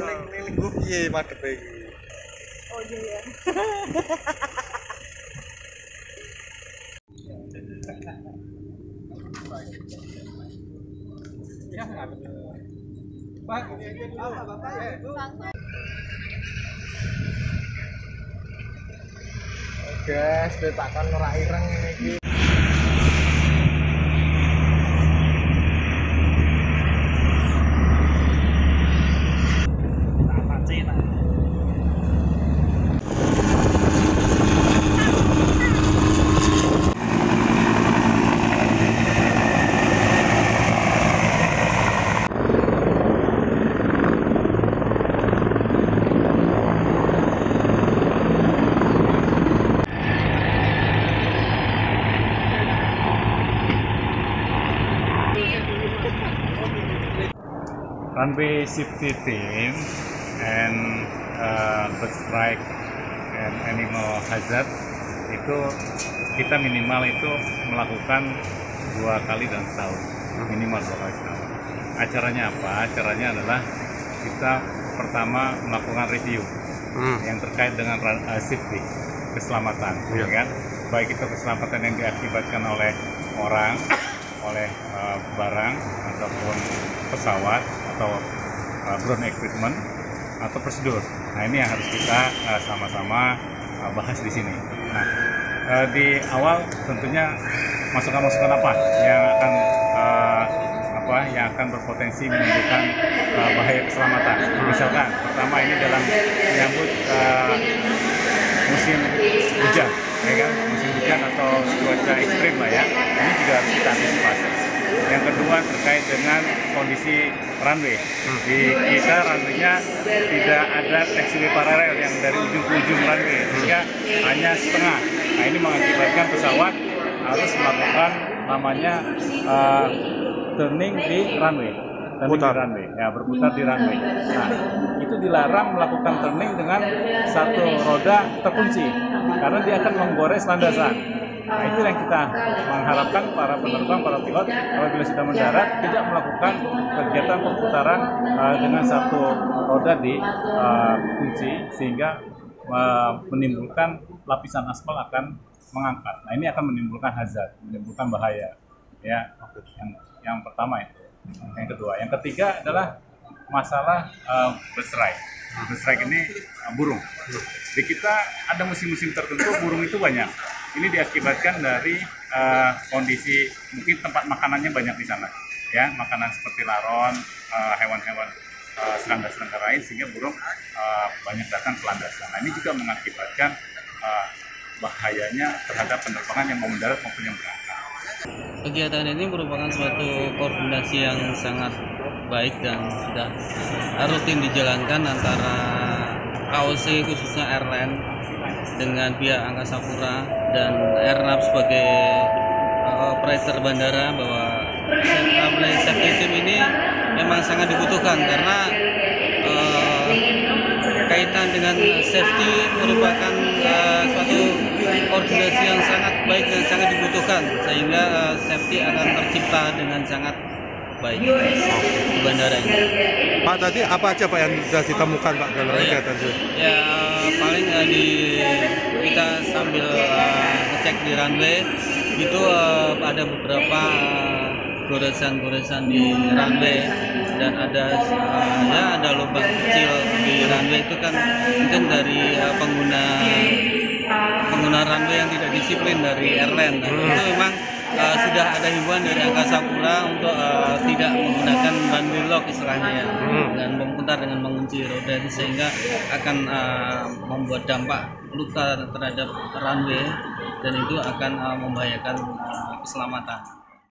ning ning linggo piye madhepe iki? Oh iya ya. Guys, letakan ora ireng iki. Runway safety team and uh, bird strike and animal hazard itu kita minimal itu melakukan dua kali dalam setahun. Minimal dua kali setahun. Acaranya apa? Acaranya adalah kita pertama melakukan review yang terkait dengan uh, safety keselamatan ya kan? Baik itu keselamatan yang diakibatkan oleh orang oleh uh, barang ataupun pesawat atau uh, ground equipment atau prosedur. Nah ini yang harus kita uh, sama-sama uh, bahas di sini. Nah uh, di awal tentunya masukan-masukan apa yang akan uh, apa yang akan berpotensi menimbulkan uh, bahaya keselamatan. Misalkan pertama ini dalam menyambut uh, musim hujan, ya kan? Musim hujan atau cuaca ekstrim lah ya. Ini juga harus kita antisipasi. Kedua terkait dengan kondisi runway. Di kita runway-nya tidak ada taxiway paralel yang dari ujung ke ujung runway, sehingga hanya setengah. Nah ini mengakibatkan pesawat harus melakukan namanya uh, turning di runway. Turning di runway, ya berputar di runway. Nah, itu dilarang melakukan turning dengan satu roda terkunci karena dia akan menggores landasan. Nah, itu yang kita mengharapkan para penerbang, para pilot apabila sudah mendarat tidak melakukan kegiatan perputaran uh, dengan satu roda di uh, kunci sehingga uh, menimbulkan lapisan aspal akan mengangkat. Nah, ini akan menimbulkan hazard, menimbulkan bahaya. Ya, yang yang pertama itu. Yang kedua, yang ketiga adalah masalah uh. Bird strike ini uh, burung. Di kita ada musim-musim tertentu burung itu banyak. Ini diakibatkan dari uh, kondisi mungkin tempat makanannya banyak di sana. Ya, makanan seperti laron, uh, hewan-hewan uh, serangga-serangga lain sehingga burung uh, banyak datang ke landasan. Nah, ini juga mengakibatkan uh, bahayanya terhadap penerbangan yang mau mendarat maupun yang berangkat. Kegiatan ini merupakan suatu koordinasi yang sangat baik dan sudah rutin dijalankan antara KOC khususnya Airline dengan pihak Angkasa Pura dan Airnav sebagai uh, operator bandara bahwa runway safety team ini memang sangat dibutuhkan karena uh, kaitan dengan safety merupakan uh, suatu koordinasi yang sangat baik dan sangat dibutuhkan sehingga safety akan tercipta dengan sangat baik di bandara ini. Pak tadi apa aja Pak yang sudah ditemukan Pak dalam iya. kegiatan itu? Ya paling uh, di kita sambil uh, ngecek di runway itu uh, ada beberapa uh, goresan-goresan di runway dan ada uh, ya ada lubang kecil di runway itu kan mungkin dari uh, pengguna pengguna runway yang tidak disiplin dari airline. Nah, itu memang uh, sudah ada himbauan dari Angkasa Pura untuk uh, tidak menggunakan runway lock istilahnya ya, dan memutar dengan mengunci roda sehingga akan uh, membuat dampak luka terhadap runway dan itu akan uh, membahayakan uh, keselamatan.